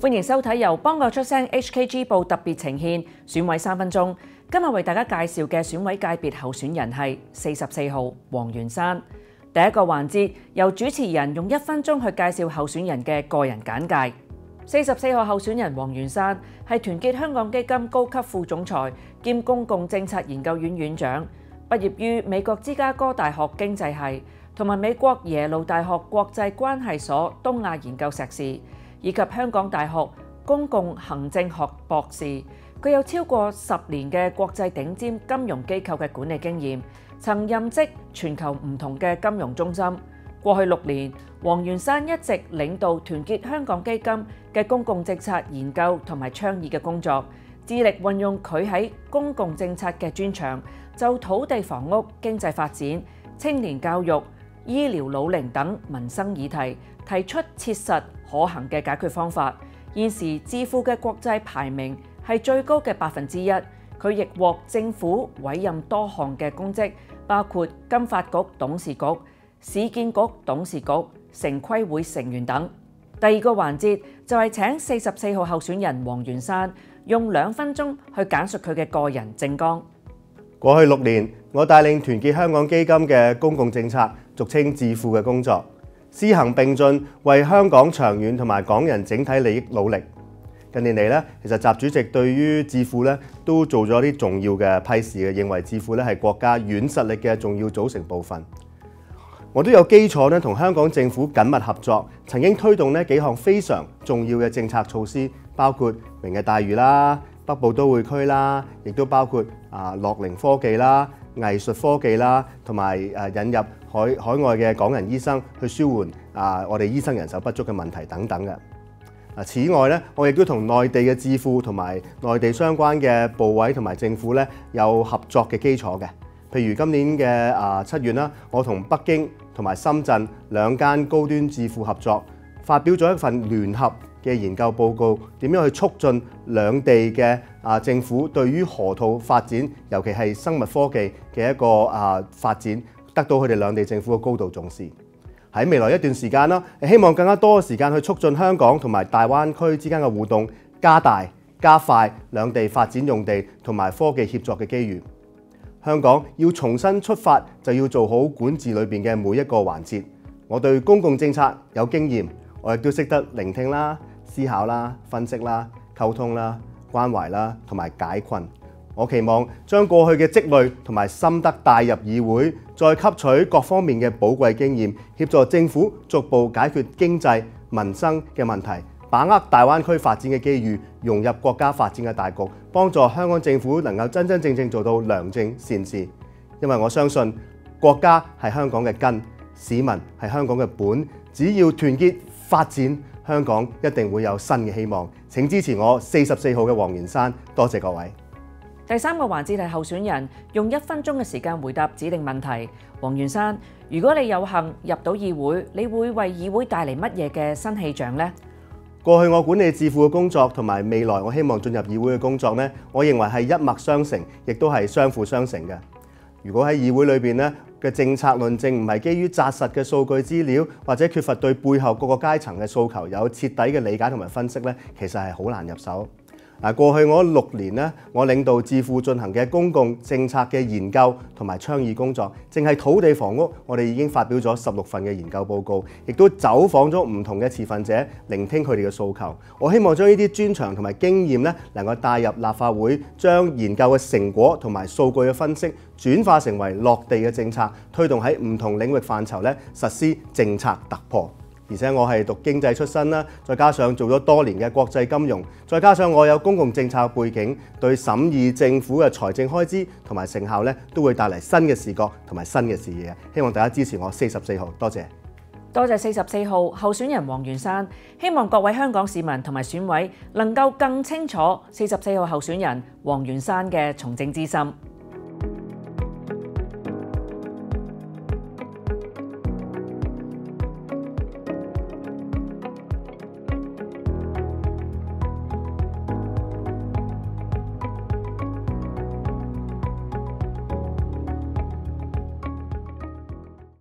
歡迎收睇由幫我出聲 HKG 报特別呈獻選委三分鐘。今日為大家介紹嘅選委界別候選人係四十四號黃元山。第一個環節由主持人用一分鐘去介紹候選人嘅個人簡介。四十四號候選人黃元山係團結香港基金高級副總裁兼公共政策研究院院長，畢業於美國芝加哥大學經濟系同埋美國耶魯大學國際關係所東亞研究硕士，以及香港大學公共行政學博士。佢有超過十年嘅國際頂尖金融機構嘅管理經驗，曾任職全球唔同嘅金融中心。過去六年，黃元山一直領導團結香港基金嘅公共政策研究同埋倡議嘅工作，致力運用佢喺公共政策嘅專長，就土地、房屋、經濟發展、青年教育、醫療、老齡等民生議題，提出切實可行嘅解決方法。現時智富嘅國際排名係最高嘅百分之一，佢亦獲政府委任多項嘅公職，包括金發局董事局、市建局董事局、城規會成員等。第二個環節就係請四十四號候選人黃元山用兩分鐘去簡述佢嘅個人政綱。過去六年，我帶領團結香港基金嘅公共政策，俗稱智富嘅工作，施行並進，為香港長遠同埋港人整體利益努力。近年嚟咧，其實習主席對於智庫咧都做咗啲重要嘅批示嘅，認為智庫咧係國家軟實力嘅重要組成部分。我都有基礎咧，同香港政府緊密合作，曾經推動呢幾項非常重要嘅政策措施，包括明日大嶼啦、北部都會區啦，亦都包括啊樂齡科技啦、藝術科技啦，同埋誒引入海海外嘅港人醫生去舒緩啊我哋醫生人手不足嘅問題等等嘅。啊，此外咧，我亦都同內地嘅智庫同埋內地相關嘅部委同埋政府咧有合作嘅基礎嘅。譬如今年嘅啊七月啦，我同北京同埋深圳兩間高端智庫合作，發表咗一份聯合嘅研究報告，點樣去促進兩地嘅啊政府對於河套發展，尤其係生物科技嘅一個啊發展，得到佢哋兩地政府嘅高度重視。喺未來一段時間啦，希望更加多嘅時間去促進香港同埋大灣區之間嘅互動，加大加快兩地發展用地同埋科技協作嘅機遇。香港要重新出發，就要做好管治裏邊嘅每一個環節。我對公共政策有經驗，我亦都識得聆聽啦、思考啦、分析啦、溝通啦、關懷啦，同埋解困。我期望將過去嘅積累同埋心得帶入議會，再吸取各方面嘅寶貴經驗，協助政府逐步解決經濟民生嘅問題，把握大灣區發展嘅機遇，融入國家發展嘅大局，幫助香港政府能夠真真正正做到良政善治。因為我相信國家係香港嘅根，市民係香港嘅本，只要團結發展，香港一定會有新嘅希望。請支持我四十四號嘅黃元山，多謝各位。第三個環節係候選人用一分鐘嘅時間回答指定問題。黃元山，如果你有幸入到議會，你會為議會帶嚟乜嘢嘅新氣象呢？過去我管理智庫嘅工作同埋未來我希望進入議會嘅工作呢，我認為係一脈相承，亦都係相輔相成嘅。如果喺議會裏邊呢嘅政策論證唔係基於紮實嘅數據資料，或者缺乏對背後各個階層嘅訴求有徹底嘅理解同埋分析呢，其實係好難入手。嗱，過去我六年咧，我領導智庫進行嘅公共政策嘅研究同埋倡議工作，淨係土地房屋，我哋已經發表咗十六份嘅研究報告，亦都走訪咗唔同嘅持份者，聆聽佢哋嘅訴求。我希望將呢啲專長同埋經驗咧，能夠帶入立法會，將研究嘅成果同埋數據嘅分析轉化成為落地嘅政策，推動喺唔同領域範疇咧實施政策突破。而且我係讀經濟出身啦，再加上做咗多年嘅國際金融，再加上我有公共政策背景，對審議政府嘅財政開支同埋成效咧，都會帶嚟新嘅視覺同埋新嘅視野。希望大家支持我四十四號，多謝。多謝四十四號候選人黃元山，希望各位香港市民同埋選委能夠更清楚四十四號候選人黃元山嘅從政之心。